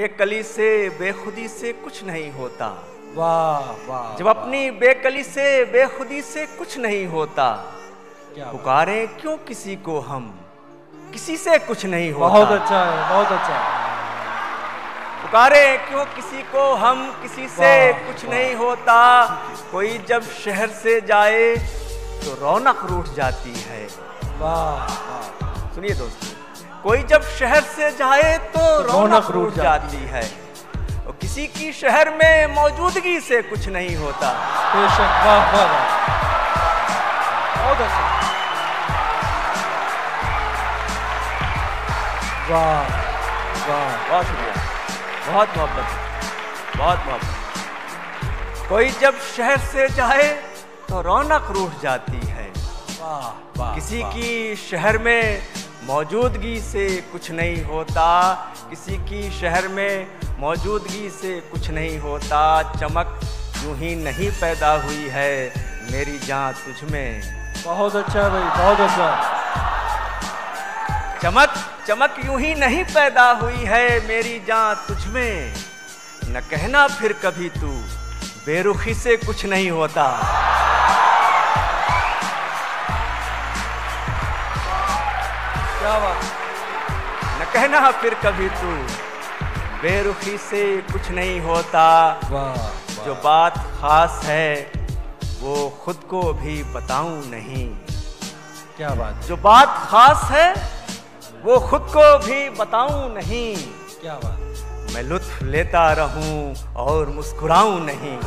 बेकली से बेखुदी से कुछ नहीं होता। वाह वाह जब अपनी बेकली से बेखुदी से कुछ नहीं होता क्या। पुकारे क्यों किसी को हम? किसी से कुछ नहीं होता। बहुत अच्छा है बहुत अच्छा है। पुकारे क्यों किसी को हम? किसी से कुछ। नहीं होता। कोई जब शहर से जाए तो रौनक रूठ जाती है। वाह वाह। सुनिए दोस्तों। कोई जब शहर से जाए तो रौनक रूठ जाती है। और किसी की शहर में मौजूदगी से कुछ नहीं होता। बेशक वाह वाह वाह। बहुत अच्छा। वाह वाह। बहुत शुक्रिया। बहुत मोहब्बत। बहुत मोहब्बत। कोई जब शहर से जाए तो रौनक रूठ जाती है। वाह वाह किसी। की शहर में मौजूदगी से कुछ नहीं होता। किसी की शहर में मौजूदगी से कुछ नहीं होता। चमक यूँ ही नहीं पैदा हुई है। मेरी जान तुझ में। बहुत अच्छा भाई बहुत अच्छा। चमक चमक यूँ ही नहीं पैदा हुई है। मेरी जान तुझ में। न कहना फिर कभी तू बेरुखी से कुछ नहीं होता। क्या बात न कहना फिर कभी तू बेरुखी से कुछ नहीं होता। वाह जो बात खास है वो खुद को भी बताऊँ नहीं। क्या बात जो बात खास है वो खुद को भी बताऊँ नहीं। क्या बात मैं लुत्फ लेता रहूँ और मुस्कुराऊं नहीं।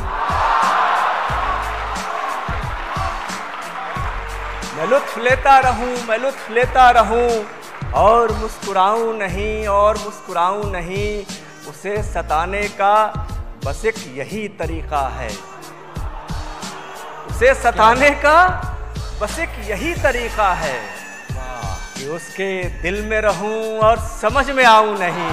मैं लुत्फ लेता रहूँ मैं लुत्फ लेता रहूँ। और मुस्कुराऊं नहीं और मुस्कुराऊं नहीं उसे सताने का बस एक यही तरीका है। उसे सताने का बस एक यही तरीका है। कि उसके दिल में रहूँ और समझ में आऊँ नहीं।